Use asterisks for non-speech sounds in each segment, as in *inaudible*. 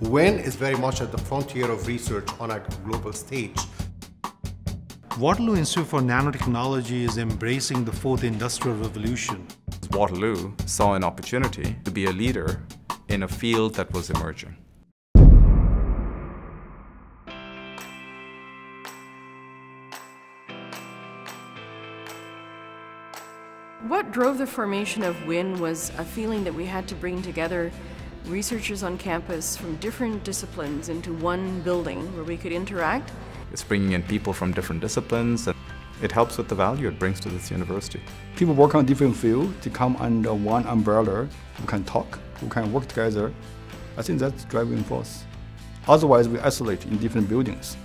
WIN is very much at the frontier of research on a global stage. Waterloo Institute for Nanotechnology is embracing the fourth industrial revolution. Waterloo saw an opportunity to be a leader in a field that was emerging. What drove the formation of WIN was a feeling that we had to bring together researchers on campus from different disciplines into one building where we could interact. It's bringing in people from different disciplines and it helps with the value it brings to this university. People work on different fields to come under one umbrella who can talk, who can work together. I think that's driving force. Otherwise, we isolate in different buildings.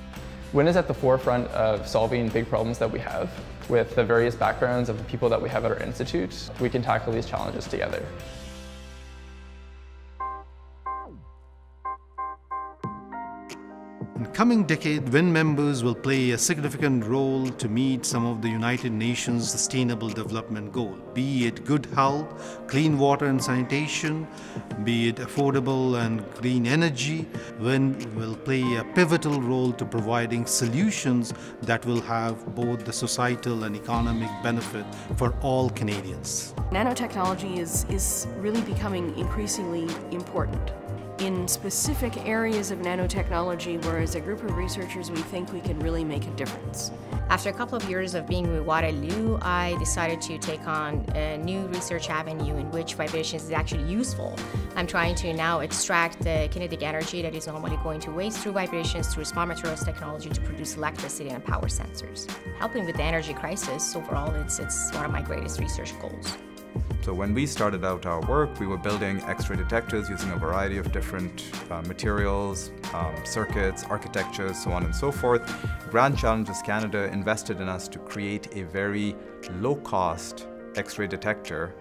WIN is at the forefront of solving big problems that we have. With the various backgrounds of the people that we have at our institute, we can tackle these challenges together. Coming decade, WIN members will play a significant role to meet some of the United Nations Sustainable Development Goal, be it good health, clean water and sanitation, be it affordable and green energy. WIN will play a pivotal role to providing solutions that will have both the societal and economic benefit for all Canadians. Nanotechnology is, is really becoming increasingly important in specific areas of nanotechnology where as a group of researchers we think we can really make a difference. After a couple of years of being with Waterloo, I decided to take on a new research avenue in which vibrations is actually useful. I'm trying to now extract the kinetic energy that is normally going to waste through vibrations through smart materials technology to produce electricity and power sensors. Helping with the energy crisis, overall, it's, it's one of my greatest research goals. So when we started out our work, we were building X-ray detectors using a variety of different uh, materials, um, circuits, architectures, so on and so forth. Grand Challenges Canada invested in us to create a very low-cost X-ray detector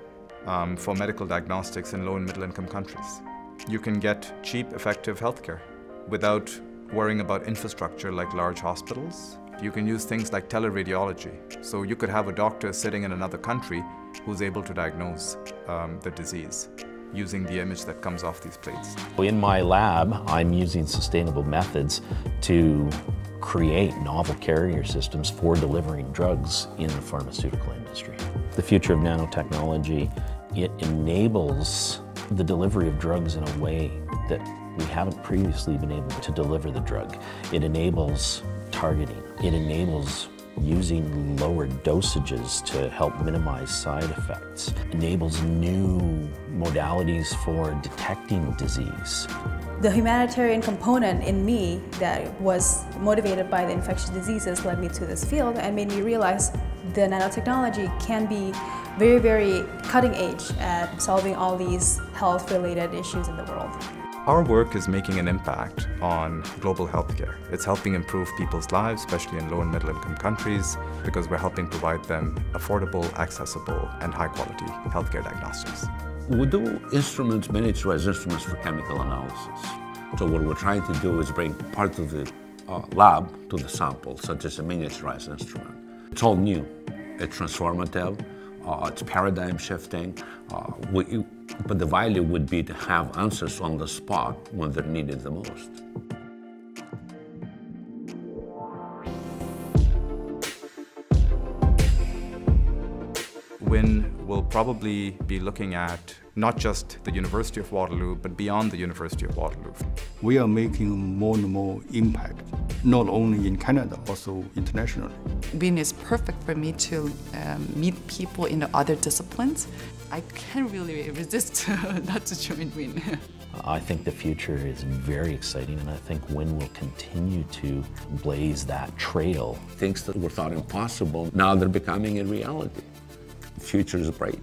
um, for medical diagnostics in low and middle income countries. You can get cheap, effective healthcare without worrying about infrastructure like large hospitals. You can use things like teleradiology. So you could have a doctor sitting in another country who's able to diagnose um, the disease using the image that comes off these plates. In my lab, I'm using sustainable methods to create novel carrier systems for delivering drugs in the pharmaceutical industry. The future of nanotechnology, it enables the delivery of drugs in a way that we haven't previously been able to deliver the drug. It enables targeting. It enables using lower dosages to help minimize side effects, enables new modalities for detecting disease. The humanitarian component in me that was motivated by the infectious diseases led me to this field and made me realize the nanotechnology can be very, very cutting edge at solving all these health-related issues in the world. Our work is making an impact on global healthcare. It's helping improve people's lives, especially in low and middle income countries, because we're helping provide them affordable, accessible, and high quality healthcare diagnostics. We do instruments, miniaturized instruments for chemical analysis. So what we're trying to do is bring part of the uh, lab to the sample, such as a miniaturized instrument. It's all new, it's transformative, uh, it's paradigm shifting. Uh, we, but the value would be to have answers on the spot when they're needed the most. WIN will probably be looking at not just the University of Waterloo, but beyond the University of Waterloo. We are making more and more impact, not only in Canada, also internationally. WIN is perfect for me to um, meet people in the other disciplines. I can't really resist *laughs* not to join WIN. I think the future is very exciting and I think WIN will continue to blaze that trail. Things that were thought impossible, now they're becoming a reality. The future is bright.